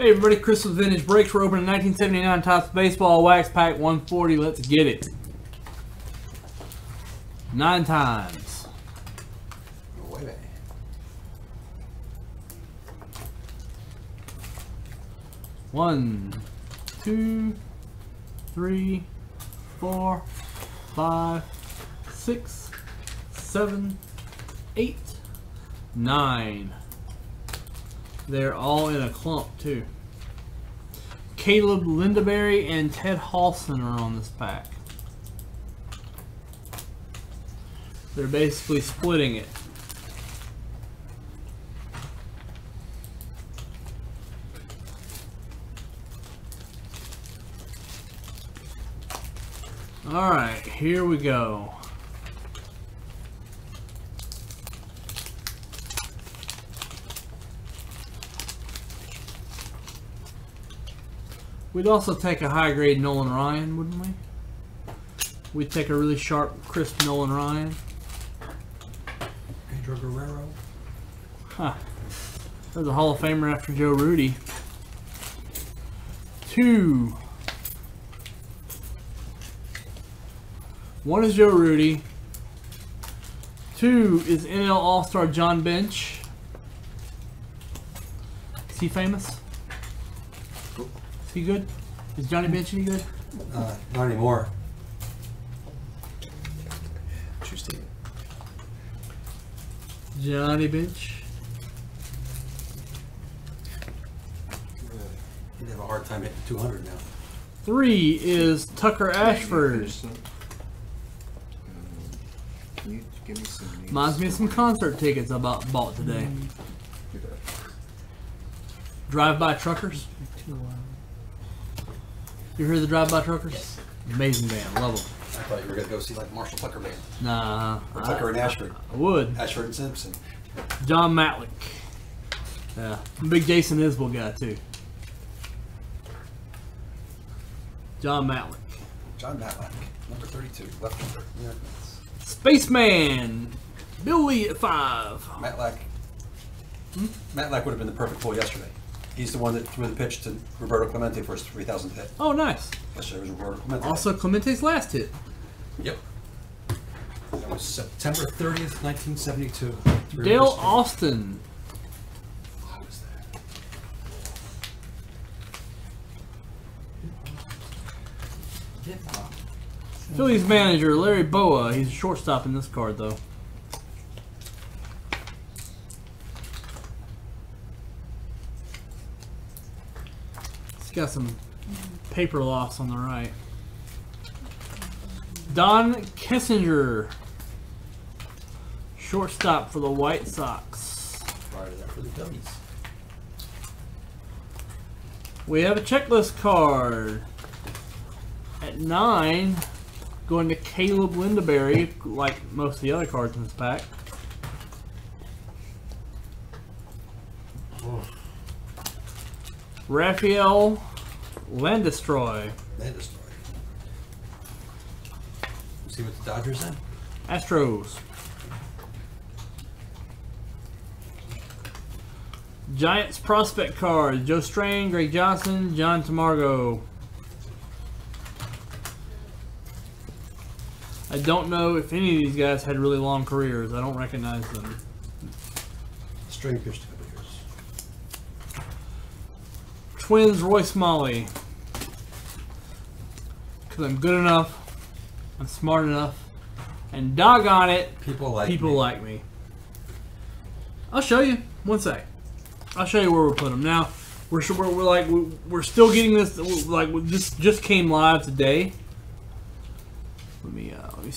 Hey everybody, Crystal Vintage Breaks. We're opening 1979 Topps Baseball Wax Pack 140. Let's get it. Nine times. Nueve. One, two, three, four, five, six, seven, eight, nine. They're all in a clump too. Caleb Lindaberry and Ted Halson are on this pack. They're basically splitting it. All right, here we go. We'd also take a high grade Nolan Ryan, wouldn't we? We'd take a really sharp, crisp Nolan Ryan. Pedro Guerrero. Huh. There's a Hall of Famer after Joe Rudi. Two. One is Joe Rudi. Two is NL All Star John Bench. Is he famous? Is he good? Is Johnny Bench any good? Uh, not anymore. Interesting. Johnny Bench. He'd have a hard time hitting 200 now. Three is Tucker Ashford. Can me some? Reminds me of some concert tickets I bought, bought today. Drive-by truckers. You heard the Drive-by truckers? Yes. Amazing band, love them. I thought you were going to go see like Marshall Tucker Band. Nah, Or I, Tucker and Ashford. I would. Ashford and Simpson. John Matlick. Yeah, I'm big Jason Isbell guy too. John Matlick. John Matlack, number 32, left fielder. Yeah, Spaceman. Billy at five. Matlack. Hmm? Matlack would have been the perfect pull yesterday. He's the one that threw the pitch to Roberto Clemente for his 3,000th hit. Oh, nice. Yesterday was Roberto Clemente. Also, Clemente's last hit. Yep. That was September 30th, 1972. Three Dale Austin. How was that? Phillies manager Larry Bowa. He's a shortstop in this card though. He's got some paper loss on the right. Don Kessinger. Shortstop for the White Sox. Prior to that for the dummies. We have a checklist card. At nine, going to Caleb Lindaberry, like most of the other cards in this pack. Rafael Landestroy, Landestroy. See what the Dodgers in? Astros. Giants prospect card: Joe Strain, Greg Johnston, John Tamargo. I don't know if any of these guys had really long careers. I don't recognize them. String pitched Twins Roy Smalley. Because I'm good enough, I'm smart enough, and doggone it, People like people me. like me. I'll show you. One sec. I'll show you where we put them. Now, we're we're, we're like we're, we're still getting this like this just just came live today. Let me uh, let me